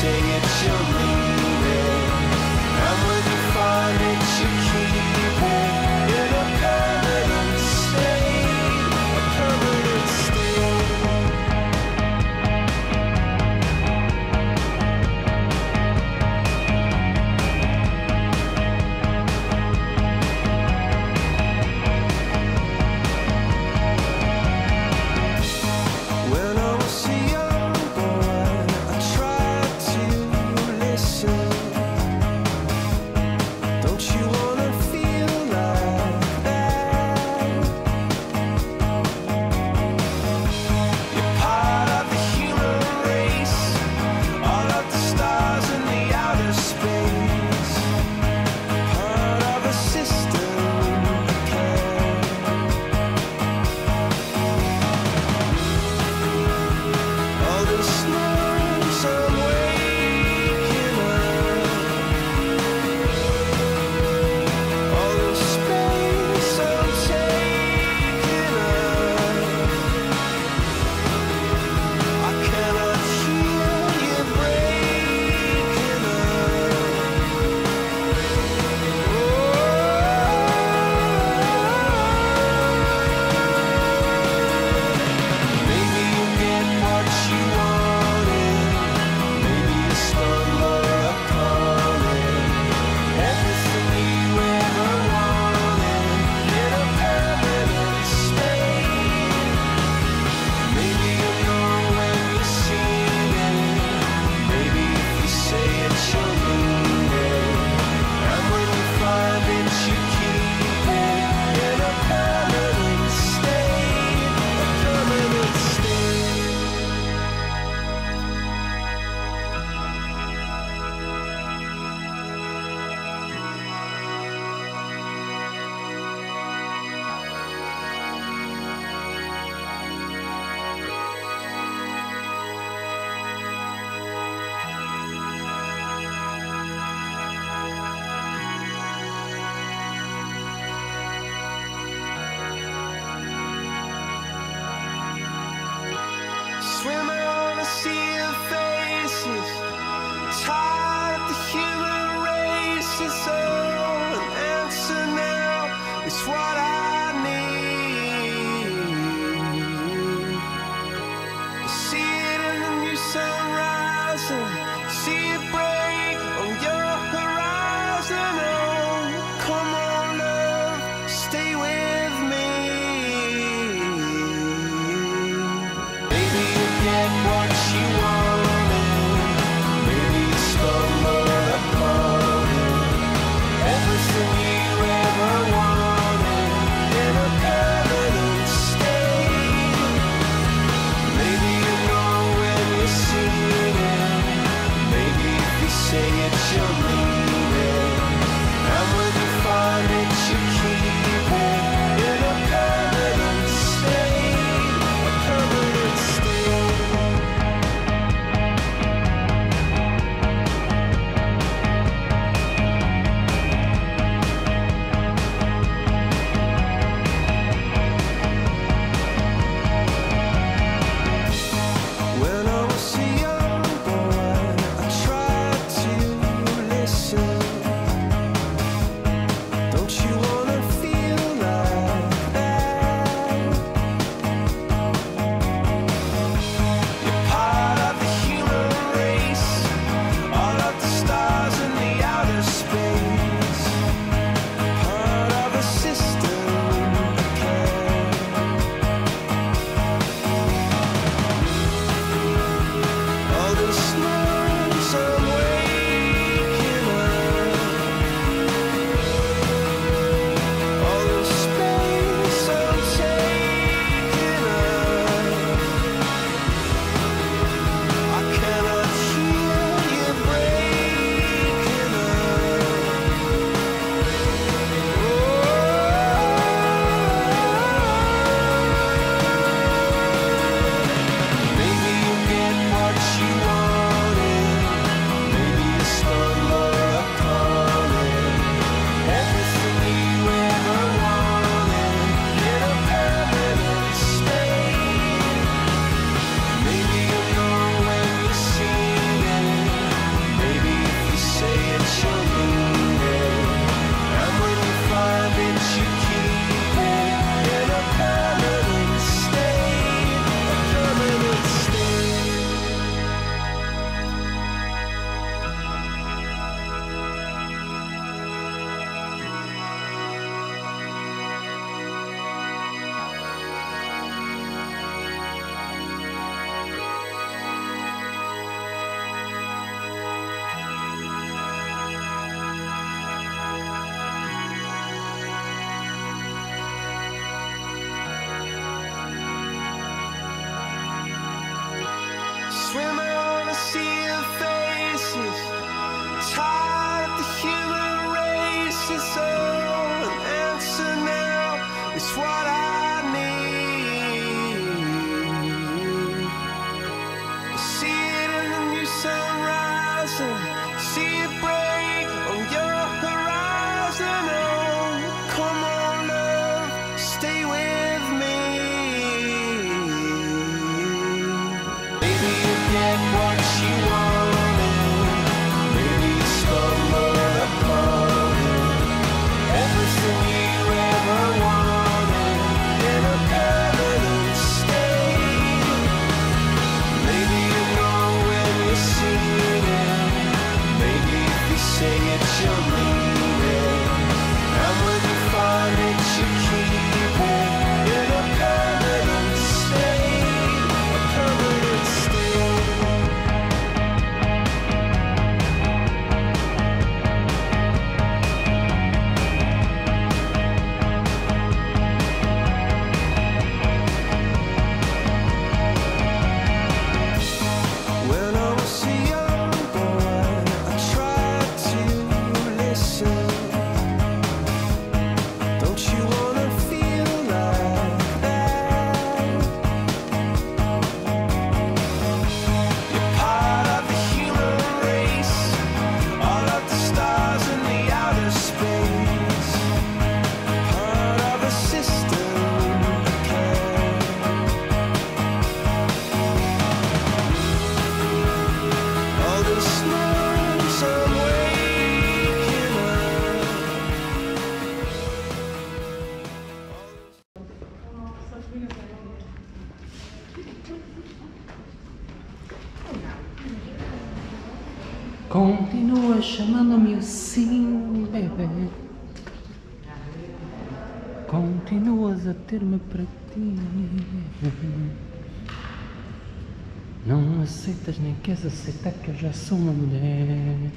singing children. for you. chamando-me assim, bebê. Continuas a ter-me para ti. Não aceitas nem queres aceitar que eu já sou uma mulher.